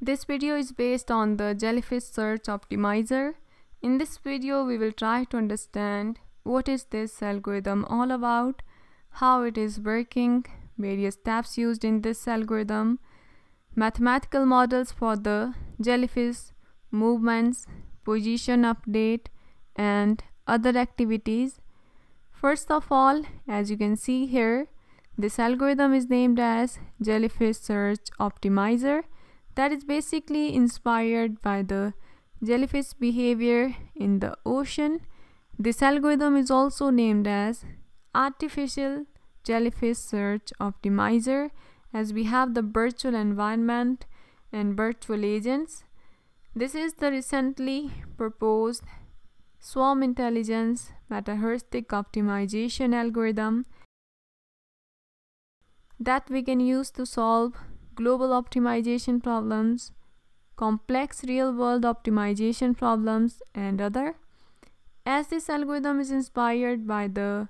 This video is based on the Jellyfish Search Optimizer. In this video, we will try to understand what is this algorithm all about, how it is working, various steps used in this algorithm, mathematical models for the jellyfish movements, position update, and other activities. First of all, as you can see here, this algorithm is named as Jellyfish Search Optimizer that is basically inspired by the jellyfish behavior in the ocean. This algorithm is also named as Artificial Jellyfish Search Optimizer as we have the virtual environment and virtual agents. This is the recently proposed swarm intelligence meta-heuristic optimization algorithm that we can use to solve global optimization problems, complex real-world optimization problems, and other. As this algorithm is inspired by the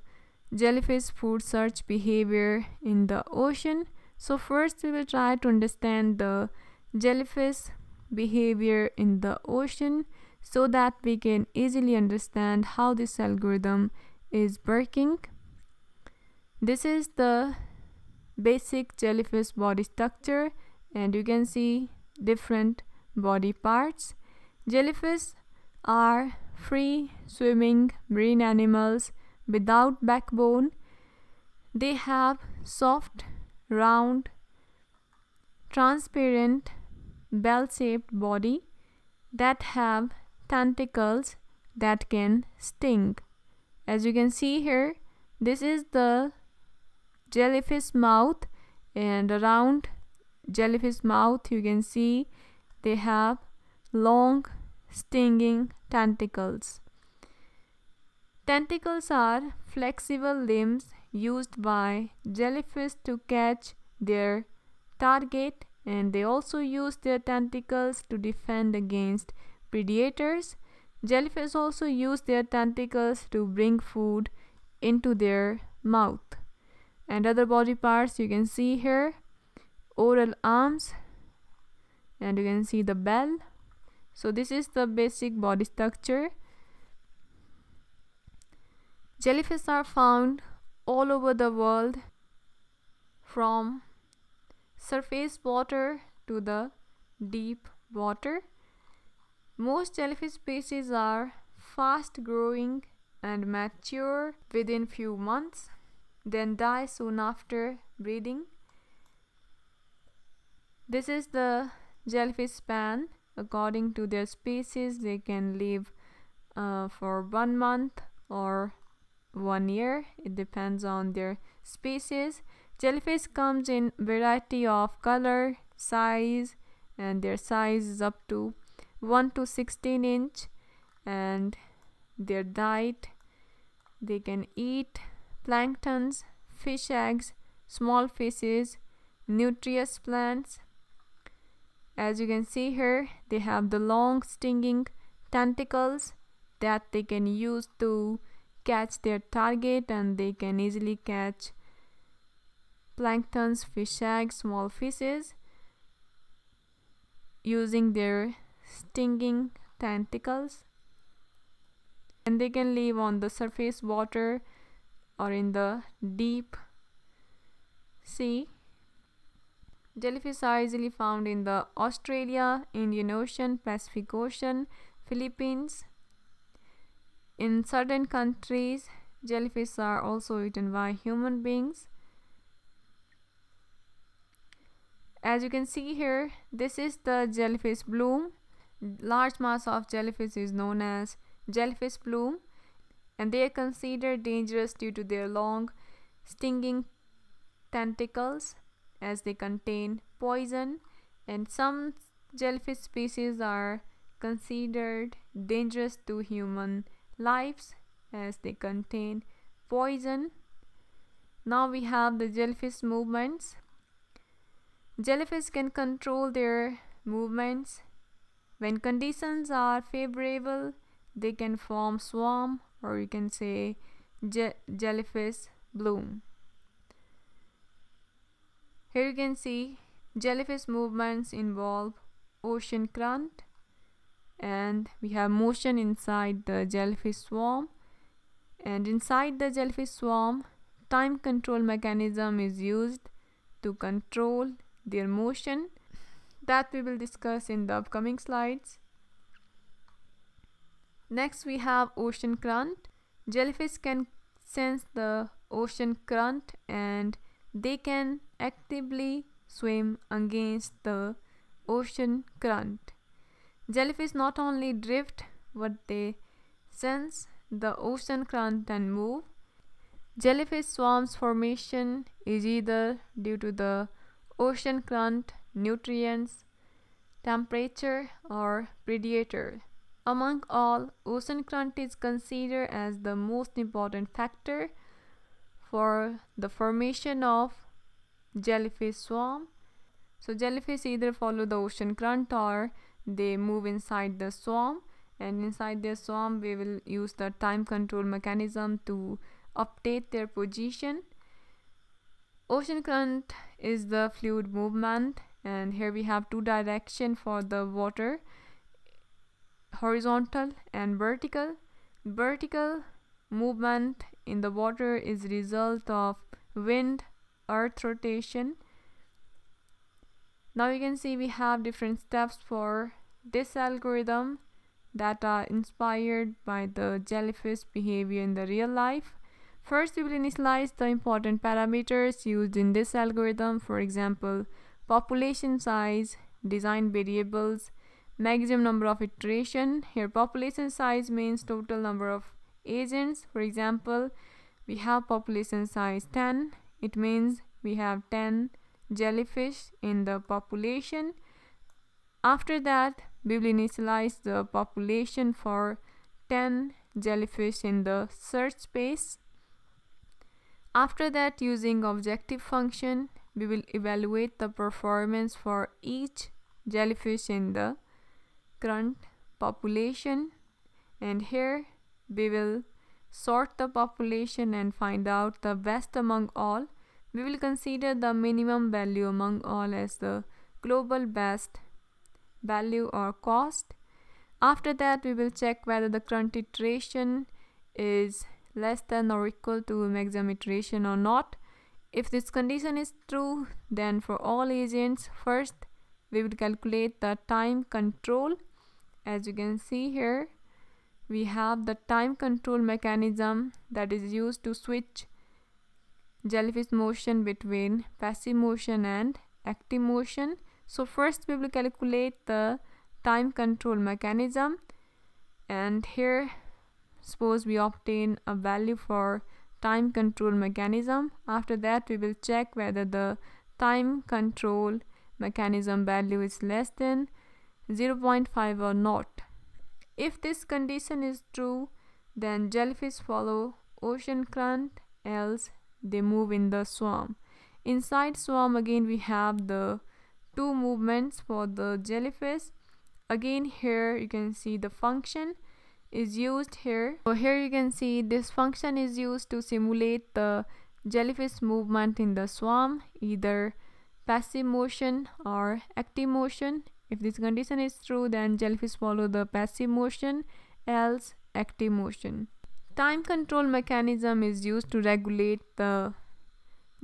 jellyfish food search behavior in the ocean, so first we will try to understand the jellyfish behavior in the ocean so that we can easily understand how this algorithm is working. This is the basic jellyfish body structure and you can see different body parts. Jellyfish are free swimming marine animals without backbone. They have soft, round, transparent, bell-shaped body that have tentacles that can sting. As you can see here, this is the jellyfish mouth and around jellyfish mouth you can see they have long stinging tentacles. Tentacles are flexible limbs used by jellyfish to catch their target and they also use their tentacles to defend against predators. Jellyfish also use their tentacles to bring food into their mouth and other body parts you can see here oral arms and you can see the bell. So this is the basic body structure. Jellyfish are found all over the world from surface water to the deep water. Most jellyfish species are fast growing and mature within few months then die soon after breeding. This is the jellyfish span. According to their species, they can live uh, for one month or one year. It depends on their species. Jellyfish comes in variety of color, size, and their size is up to 1 to 16 inch and their diet they can eat planktons, fish eggs, small fishes, nutritious plants. As you can see here, they have the long stinging tentacles that they can use to catch their target and they can easily catch planktons, fish eggs, small fishes using their stinging tentacles and they can live on the surface water or in the deep sea. Jellyfish are easily found in the Australia, Indian Ocean, Pacific Ocean, Philippines. In certain countries, jellyfish are also eaten by human beings. As you can see here, this is the jellyfish bloom. Large mass of jellyfish is known as jellyfish bloom and they are considered dangerous due to their long stinging tentacles as they contain poison and some jellyfish species are considered dangerous to human lives as they contain poison. Now we have the jellyfish movements. Jellyfish can control their movements. When conditions are favorable, they can form swarm or you can say je jellyfish bloom. Here you can see jellyfish movements involve ocean current and we have motion inside the jellyfish swarm. And inside the jellyfish swarm time control mechanism is used to control their motion. That we will discuss in the upcoming slides next we have ocean current jellyfish can sense the ocean current and they can actively swim against the ocean current Jellyfish not only drift, but they sense the ocean current and move. Jellyfish swarms formation is either due to the ocean current, nutrients, temperature, or predator. Among all, ocean current is considered as the most important factor for the formation of jellyfish swarm. So jellyfish either follow the ocean current or they move inside the swarm. And inside their swarm we will use the time control mechanism to update their position. Ocean current is the fluid movement. And here we have two direction for the water horizontal and vertical. Vertical movement in the water is result of wind earth rotation. Now you can see we have different steps for this algorithm that are inspired by the jellyfish behavior in the real life. First, we will initialize the important parameters used in this algorithm, for example, population size, design variables, maximum number of iteration. Here, population size means total number of agents. For example, we have population size 10. It means we have 10 jellyfish in the population. After that, we will initialize the population for 10 jellyfish in the search space. After that, using objective function, we will evaluate the performance for each jellyfish in the current population. And here, we will sort the population and find out the best among all we will consider the minimum value among all as the global best value or cost. After that, we will check whether the current iteration is less than or equal to maximum iteration or not. If this condition is true, then for all agents, first we will calculate the time control. As you can see here, we have the time control mechanism that is used to switch jellyfish motion between passive motion and active motion. So first we will calculate the time control mechanism and here suppose we obtain a value for time control mechanism. After that we will check whether the time control mechanism value is less than 0.5 or not. If this condition is true then jellyfish follow ocean current else they move in the swarm. Inside swarm again we have the two movements for the jellyfish. Again here you can see the function is used here. So here you can see this function is used to simulate the jellyfish movement in the swarm either passive motion or active motion if this condition is true then jellyfish follow the passive motion else active motion. Time control mechanism is used to regulate the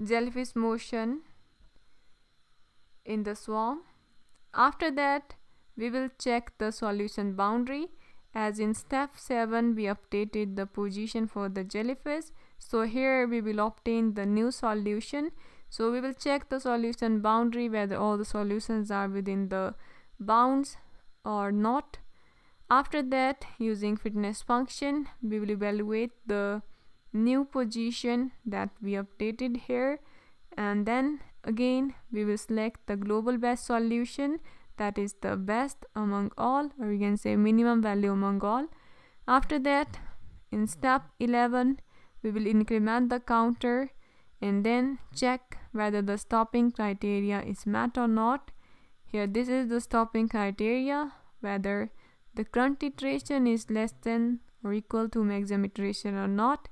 jellyfish motion in the swarm. After that, we will check the solution boundary. As in step 7 we updated the position for the jellyfish. So here we will obtain the new solution so we will check the solution boundary whether all the solutions are within the bounds or not. After that, using fitness function, we will evaluate the new position that we updated here. And then again we will select the global best solution that is the best among all or you can say minimum value among all. After that in step 11 we will increment the counter and then check whether the stopping criteria is met or not. Here this is the stopping criteria whether the current iteration is less than or equal to maximum iteration or not.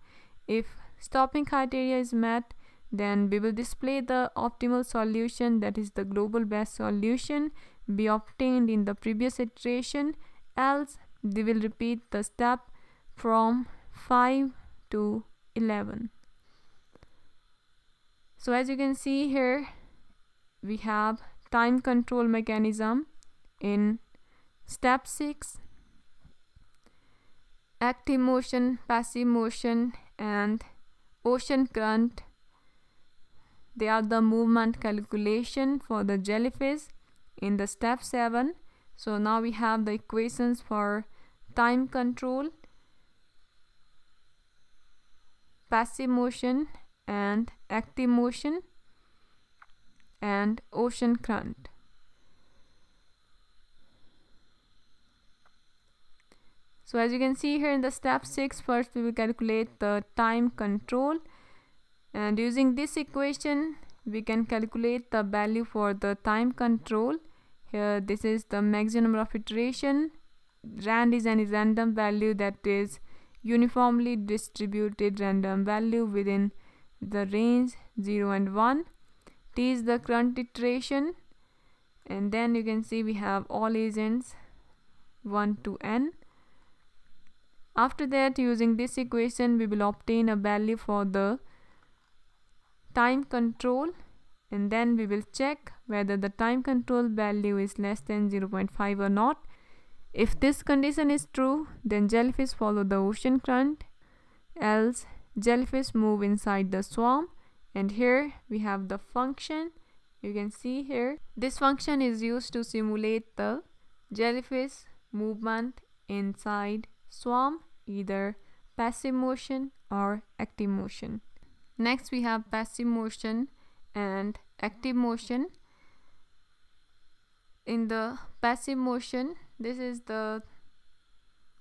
If stopping criteria is met, then we will display the optimal solution that is the global best solution be obtained in the previous iteration. Else they will repeat the step from 5 to 11 so as you can see here we have time control mechanism in step 6 active motion passive motion and ocean current. They are the movement calculation for the jellyfish in the step 7 so now we have the equations for time control passive motion and active motion and ocean current. So as you can see here in the step 6 first we will calculate the time control. And using this equation we can calculate the value for the time control. Here this is the maximum number of iteration. Rand is any random value that is uniformly distributed random value within the range 0 and 1 t is the current iteration and then you can see we have all agents 1 to n. After that using this equation we will obtain a value for the time control. And then we will check whether the time control value is less than 0.5 or not. If this condition is true then jellyfish follow the ocean current else jellyfish move inside the swarm and here we have the function. You can see here. This function is used to simulate the jellyfish movement inside swarm either passive motion or active motion. Next we have passive motion and active motion. In the passive motion this is the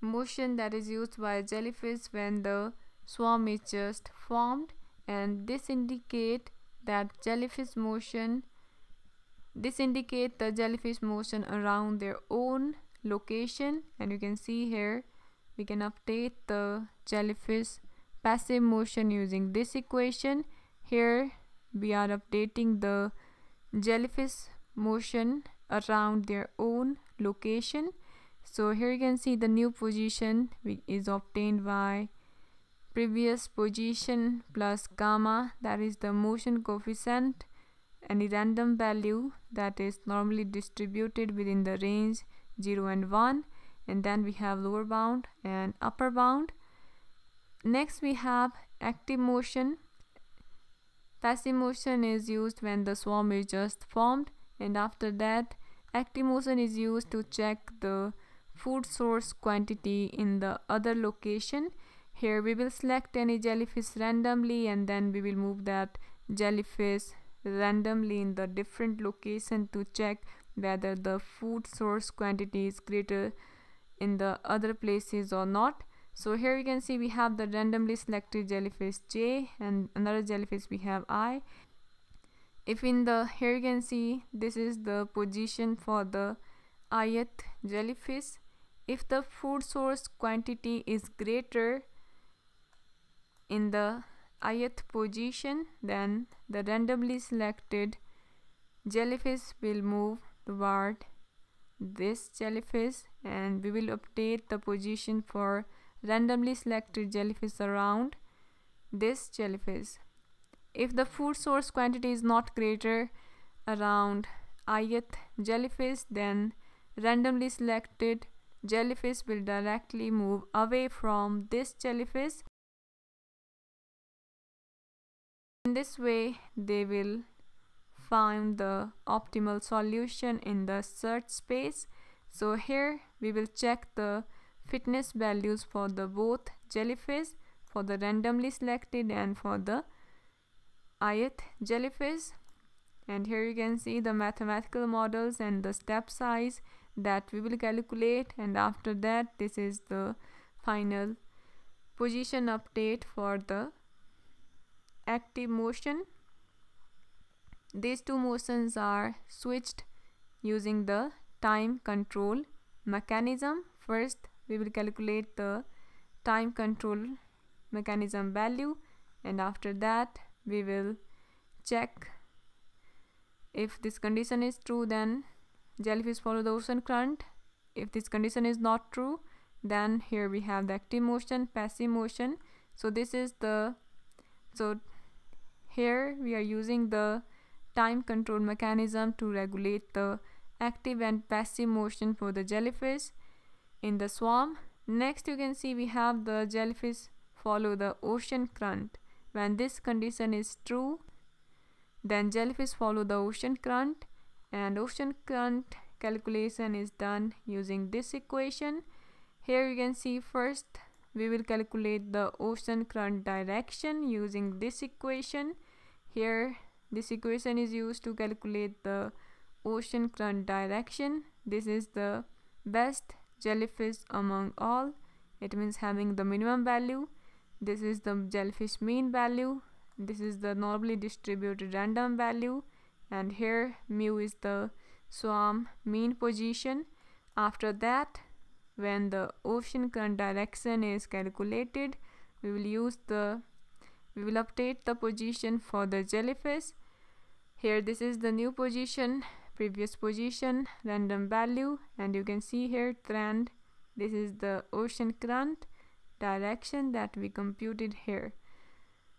motion that is used by jellyfish when the swarm is just formed and this indicate that jellyfish motion this indicate the jellyfish motion around their own location. And you can see here we can update the jellyfish passive motion using this equation. Here we are updating the jellyfish motion around their own location. So here you can see the new position is obtained by previous position plus gamma that is the motion coefficient any random value that is normally distributed within the range 0 and 1 and then we have lower bound and upper bound. Next we have active motion. Passive motion is used when the swarm is just formed and after that active motion is used to check the food source quantity in the other location here we will select any jellyfish randomly and then we will move that jellyfish randomly in the different location to check whether the food source quantity is greater in the other places or not. So here you can see we have the randomly selected jellyfish J and another jellyfish we have I. If in the here you can see this is the position for the ith jellyfish. If the food source quantity is greater in the ith position then the randomly selected jellyfish will move toward this jellyfish and we will update the position for randomly selected jellyfish around this jellyfish. If the food source quantity is not greater around ith jellyfish then randomly selected jellyfish will directly move away from this jellyfish. In this way they will find the optimal solution in the search space. So here we will check the fitness values for the both jellyfish for the randomly selected and for the ith jellyfish and here you can see the mathematical models and the step size that we will calculate and after that this is the final position update for the active motion. These two motions are switched using the time control mechanism. First we will calculate the time control mechanism value and after that we will check if this condition is true then jellyfish follow the ocean current. If this condition is not true then here we have the active motion passive motion. So this is the so here we are using the time control mechanism to regulate the active and passive motion for the jellyfish in the swarm. Next you can see we have the jellyfish follow the ocean current. When this condition is true then jellyfish follow the ocean current and ocean current calculation is done using this equation. Here you can see first we will calculate the ocean current direction using this equation. Here this equation is used to calculate the ocean current direction. This is the best jellyfish among all. It means having the minimum value. This is the jellyfish mean value. This is the normally distributed random value. And here mu is the swarm mean position. After that when the ocean current direction is calculated we will use the we will update the position for the jellyfish. Here this is the new position previous position random value and you can see here trend. This is the ocean current direction that we computed here.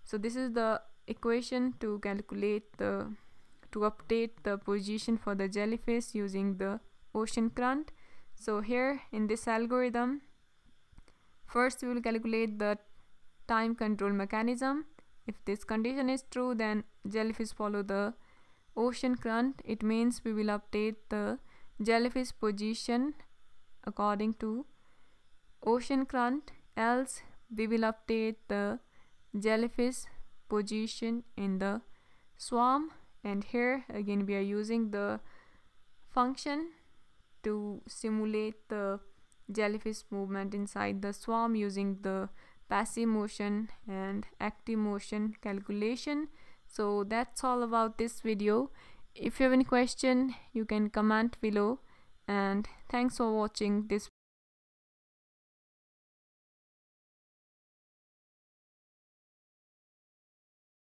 So this is the equation to calculate the to update the position for the jellyfish using the ocean current so here in this algorithm first we will calculate the time control mechanism. If this condition is true then jellyfish follow the ocean current. It means we will update the jellyfish position according to ocean current. Else we will update the jellyfish position in the swarm. And here again we are using the function to simulate the jellyfish movement inside the swarm using the passive motion and active motion calculation. So that's all about this video. If you have any question you can comment below. And thanks for watching this